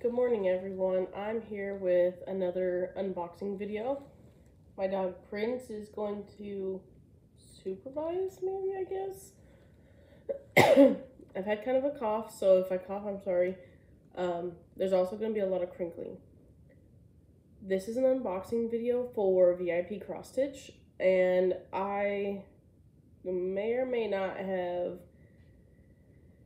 Good morning, everyone. I'm here with another unboxing video. My dog Prince is going to supervise, maybe, I guess. I've had kind of a cough, so if I cough, I'm sorry. Um, there's also going to be a lot of crinkling. This is an unboxing video for VIP Cross Stitch, and I may or may not have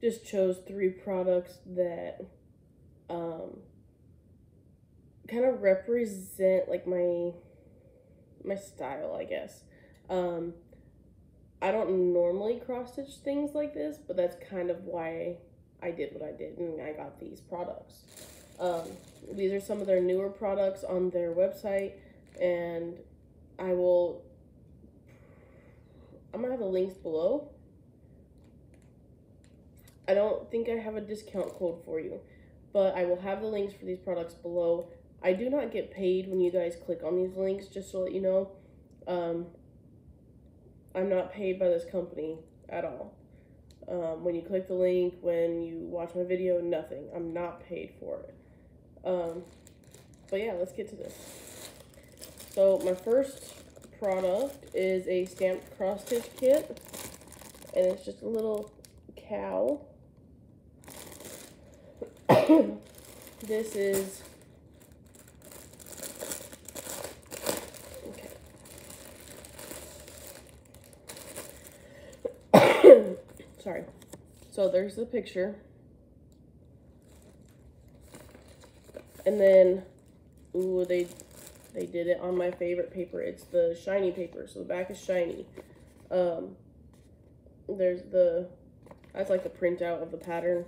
just chose three products that um, kind of represent like my my style, I guess. Um, I don't normally cross stitch things like this, but that's kind of why I did what I did and I got these products. Um, these are some of their newer products on their website, and I will. I'm gonna have the links below. I don't think I have a discount code for you but I will have the links for these products below. I do not get paid when you guys click on these links, just to let you know. Um, I'm not paid by this company at all. Um, when you click the link, when you watch my video, nothing. I'm not paid for it. Um, but yeah, let's get to this. So my first product is a stamped cross stitch kit. And it's just a little cow this is okay. Sorry. So there's the picture. And then ooh, they they did it on my favorite paper. It's the shiny paper. So the back is shiny. Um there's the that's like the printout of the pattern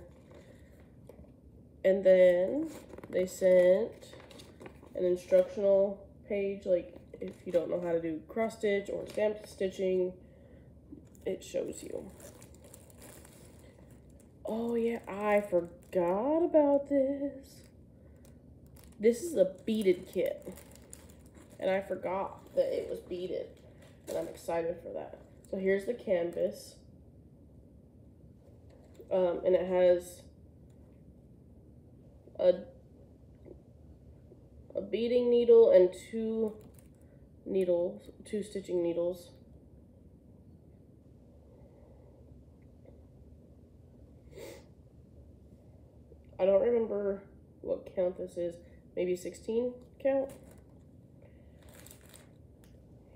and then they sent an instructional page, like if you don't know how to do cross stitch or stamped stitching, it shows you. Oh yeah, I forgot about this. This is a beaded kit. And I forgot that it was beaded. And I'm excited for that. So here's the canvas. Um, and it has a, a beading needle and two needles, two stitching needles. I don't remember what count this is. Maybe 16 count?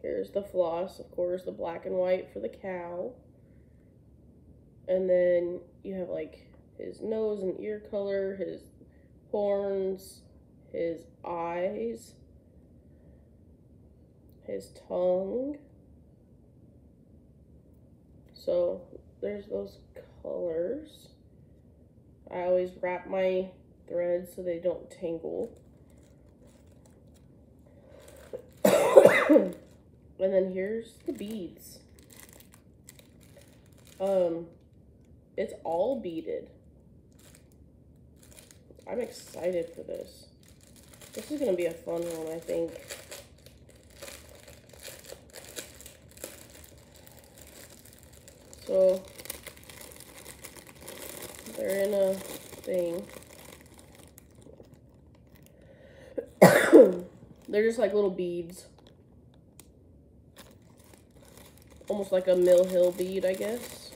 Here's the floss, of course, the black and white for the cow. And then you have like his nose and ear color, his horns, his eyes, his tongue. So there's those colors. I always wrap my threads so they don't tangle. and then here's the beads. Um, it's all beaded. I'm excited for this. This is going to be a fun one, I think. So, they're in a thing. they're just like little beads. Almost like a Mill Hill bead, I guess.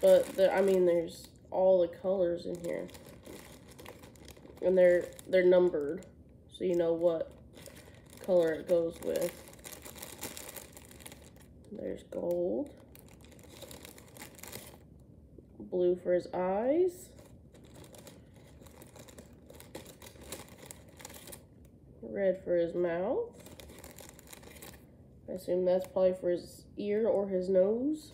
But, I mean, there's all the colors in here and they're they're numbered so you know what color it goes with. There's gold. Blue for his eyes. Red for his mouth. I assume that's probably for his ear or his nose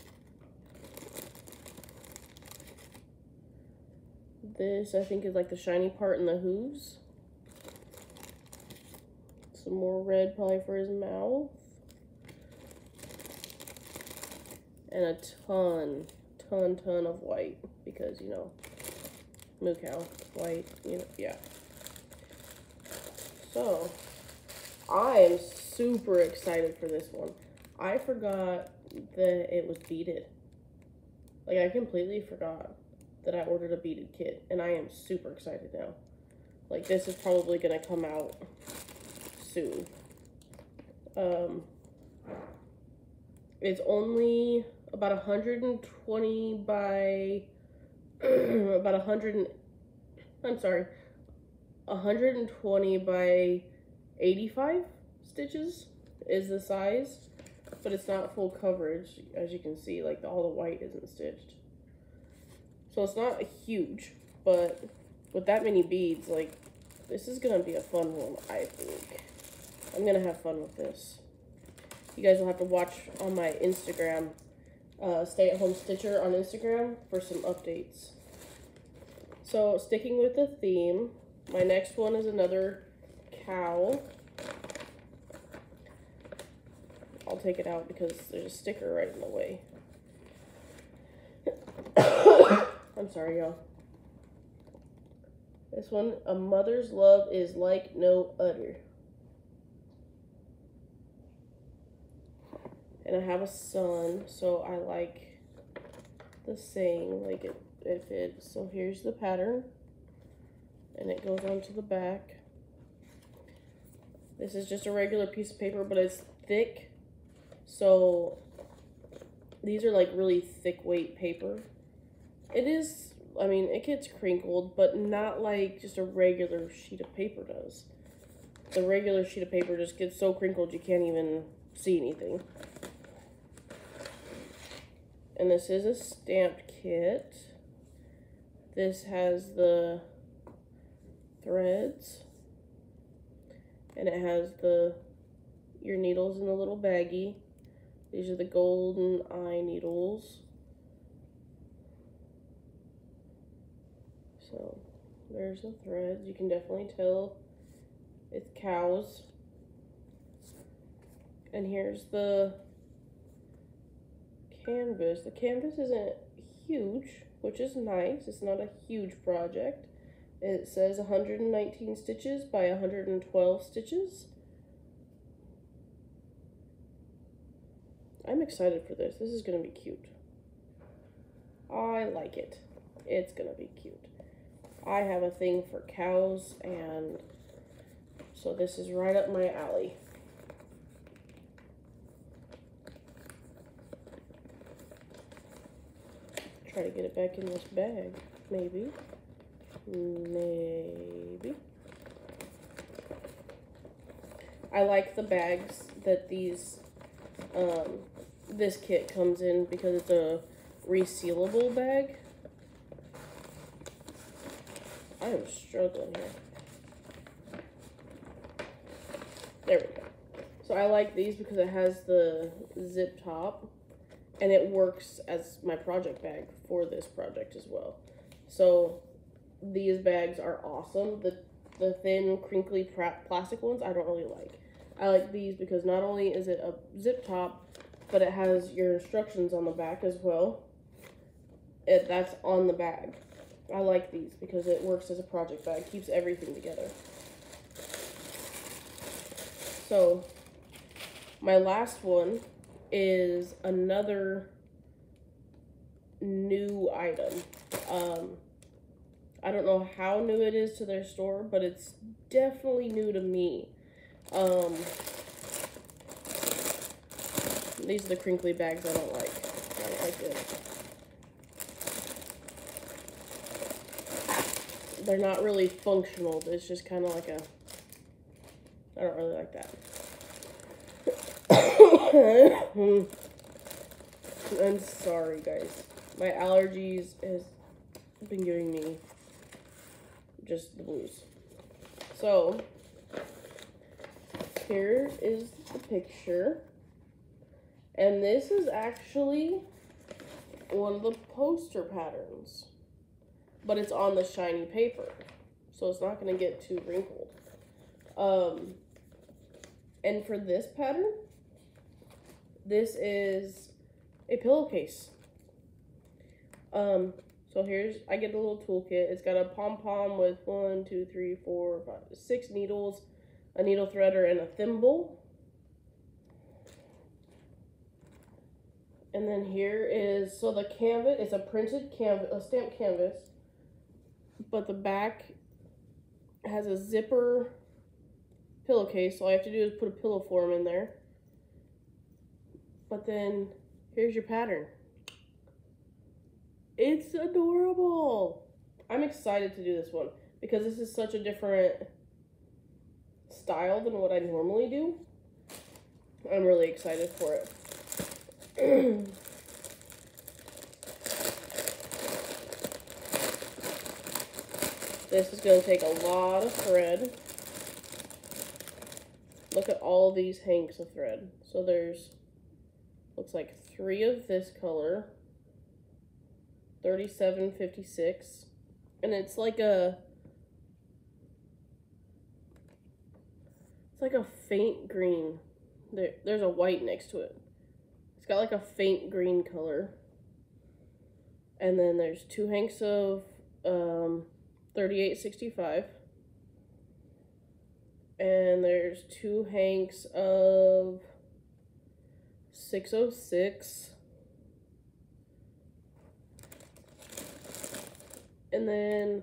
This, I think, is like the shiny part in the hooves. Some more red probably for his mouth. And a ton, ton, ton of white. Because, you know, moo cow, white, you know, yeah. So, I am super excited for this one. I forgot that it was beaded. Like, I completely forgot. That I ordered a beaded kit, and I am super excited now. Like, this is probably going to come out soon. Um, it's only about 120 by about 100 I'm sorry 120 by 85 stitches is the size but it's not full coverage as you can see like all the white isn't stitched so it's not huge but with that many beads like this is gonna be a fun one I think. I'm gonna have fun with this. You guys will have to watch on my Instagram uh, stay at home stitcher on Instagram for some updates. So sticking with the theme my next one is another cow. I'll take it out because there's a sticker right in the way. I'm sorry, y'all. This one, a mother's love is like no other. And I have a son, so I like the saying, like it, it fits. So here's the pattern, and it goes onto the back. This is just a regular piece of paper, but it's thick so these are like really thick weight paper. It is, I mean, it gets crinkled, but not like just a regular sheet of paper does. The regular sheet of paper just gets so crinkled you can't even see anything. And this is a stamped kit. This has the threads. And it has the your needles in the little baggie. These are the golden eye needles. So there's the threads. You can definitely tell it's cows. And here's the canvas. The canvas isn't huge, which is nice. It's not a huge project. It says 119 stitches by 112 stitches. I'm excited for this. This is going to be cute. I like it. It's going to be cute. I have a thing for cows, and so this is right up my alley. Try to get it back in this bag, maybe. Maybe. I like the bags that these um, this kit comes in because it's a resealable bag. I am struggling here. There we go. So I like these because it has the zip top and it works as my project bag for this project as well. So these bags are awesome. The the thin crinkly plastic ones I don't really like. I like these because not only is it a zip top, but it has your instructions on the back as well. It That's on the bag. I like these because it works as a project bag, keeps everything together. So, my last one is another new item. Um, I don't know how new it is to their store, but it's definitely new to me. Um, these are the crinkly bags I don't like. I don't like it. They're not really functional. It's just kind of like a... I don't really like that. I'm sorry, guys. My allergies has been giving me just the blues. So, here is the picture. And this is actually one of the poster patterns. But it's on the shiny paper. So it's not going to get too wrinkled. Um, and for this pattern, this is a pillowcase. Um, so here's, I get the little toolkit. It's got a pom-pom with one, two, three, four, five, six needles, a needle threader, and a thimble. And then here is so the canvas is a printed canvas, a stamped canvas, but the back has a zipper pillowcase. So all I have to do is put a pillow form in there. But then here's your pattern. It's adorable. I'm excited to do this one because this is such a different style than what I normally do. I'm really excited for it. this is going to take a lot of thread. Look at all these hanks of thread. So there's, looks like three of this color, 3756, and it's like a, it's like a faint green. There, there's a white next to it. It's got like a faint green color. And then there's two hanks of um, 3865. And there's two hanks of 606. And then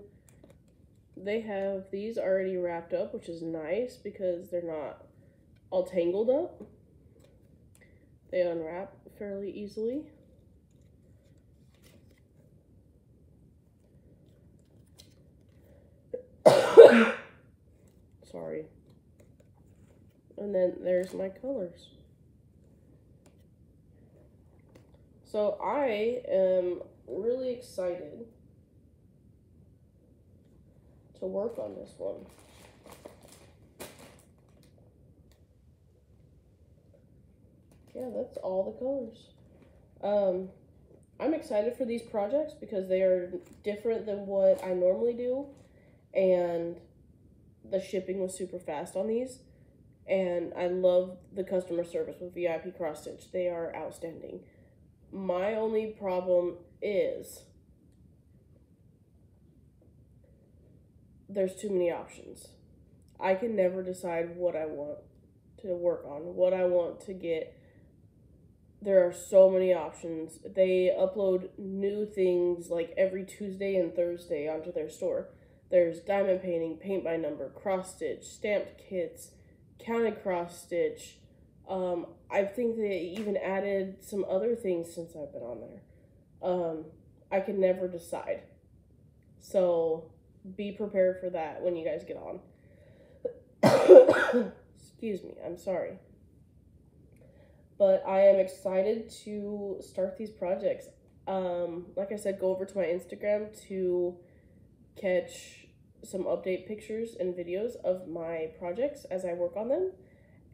they have these already wrapped up, which is nice because they're not all tangled up. They unwrap fairly easily. Sorry. And then there's my colors. So I am really excited to work on this one. yeah, that's all the colors. Um, I'm excited for these projects because they are different than what I normally do, and the shipping was super fast on these. And I love the customer service with VIP Cross Stitch. They are outstanding. My only problem is there's too many options. I can never decide what I want to work on, what I want to get there are so many options. They upload new things like every Tuesday and Thursday onto their store. There's diamond painting, paint by number, cross stitch, stamped kits, counted cross stitch. Um, I think they even added some other things since I've been on there. Um, I can never decide. So be prepared for that when you guys get on. Excuse me, I'm sorry but I am excited to start these projects. Um, like I said, go over to my Instagram to catch some update pictures and videos of my projects as I work on them.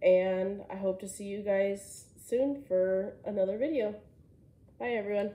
And I hope to see you guys soon for another video. Bye, everyone.